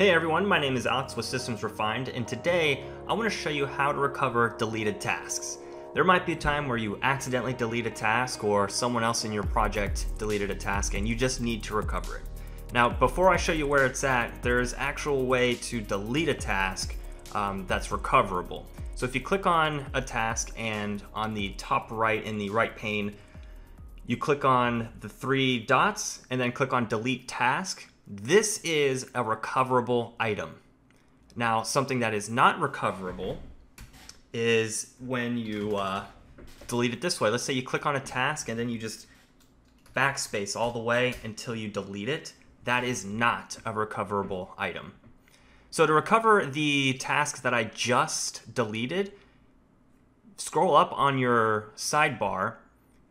Hey everyone, my name is Alex with Systems Refined, and today I want to show you how to recover deleted tasks. There might be a time where you accidentally delete a task or someone else in your project deleted a task and you just need to recover it. Now, before I show you where it's at, there's actual way to delete a task um, that's recoverable. So if you click on a task and on the top right in the right pane, you click on the three dots and then click on delete task this is a recoverable item. Now, something that is not recoverable is when you uh, delete it this way. Let's say you click on a task and then you just backspace all the way until you delete it. That is not a recoverable item. So to recover the task that I just deleted, scroll up on your sidebar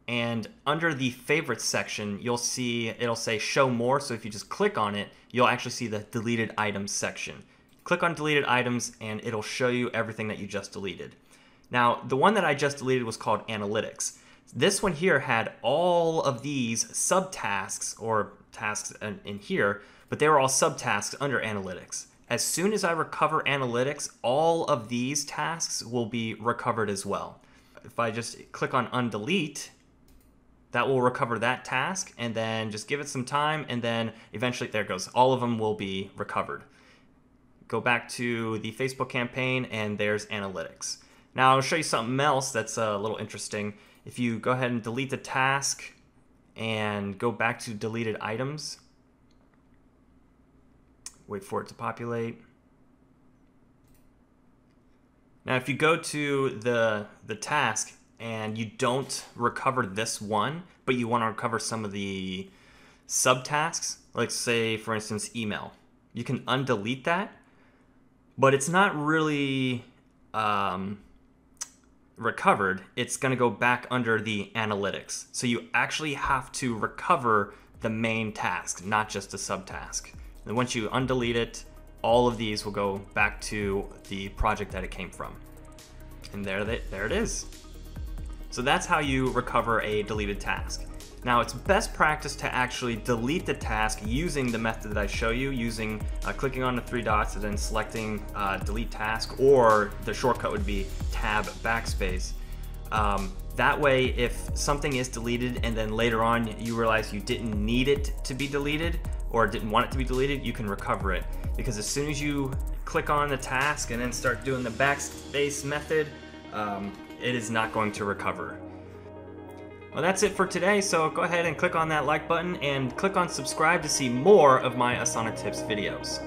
and under the favorites section, you'll see it'll say show more. So if you just click on it, you'll actually see the deleted items section. Click on deleted items and it'll show you everything that you just deleted. Now, the one that I just deleted was called analytics. This one here had all of these subtasks or tasks in here, but they were all subtasks under analytics. As soon as I recover analytics, all of these tasks will be recovered as well. If I just click on undelete, that will recover that task and then just give it some time and then eventually there goes. All of them will be recovered. Go back to the facebook campaign and there's analytics. Now i'll show you something else that's a little interesting. If you go ahead and delete the task and go back to deleted items wait for it to populate. Now if you go to the the task and you don't recover this one, but you want to recover some of the subtasks, like say for instance email, you can undelete that, but it's not really um, recovered. It's going to go back under the analytics. So you actually have to recover the main task, not just a subtask. And once you undelete it, all of these will go back to the project that it came from. And there, they, there it is. So that's how you recover a deleted task. Now it's best practice to actually delete the task using the method that I show you, using uh, clicking on the three dots and then selecting uh, delete task, or the shortcut would be tab backspace. Um, that way, if something is deleted and then later on you realize you didn't need it to be deleted or didn't want it to be deleted, you can recover it. Because as soon as you click on the task and then start doing the backspace method, um, it is not going to recover. Well, that's it for today, so go ahead and click on that like button and click on subscribe to see more of my Asana Tips videos.